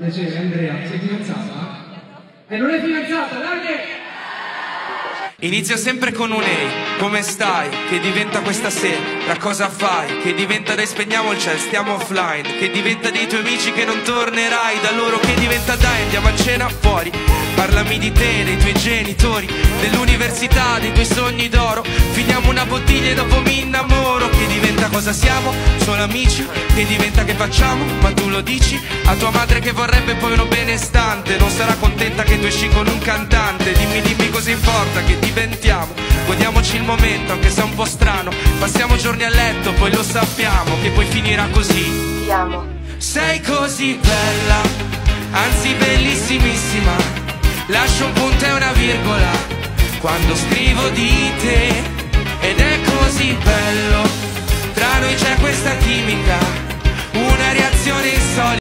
Piacere, Andrea, sei fidanzata? E non è fidanzata, dai! Inizio sempre con un ehi, come stai? Che diventa questa sera, cosa fai? Che diventa? Dai spegniamo il cielo, stiamo offline. Che diventa dei tuoi amici che non tornerai Da loro. Che diventa? Dai, andiamo a cena fuori. Parlami di te, dei tuoi genitori Dell'università, dei tuoi sogni d'oro. Finiamo una bottiglia e dopo mi cosa siamo? Solo amici Che diventa che facciamo? Ma tu lo dici? A tua madre che vorrebbe poi uno benestante Non sarà contenta che tu esci con un cantante Dimmi dimmi cosa importa che diventiamo Godiamoci il momento anche se è un po' strano Passiamo giorni a letto poi lo sappiamo Che poi finirà così Ti amo. Sei così bella Anzi bellissimissima Lascio un punto e una virgola Quando scrivo di te desta química.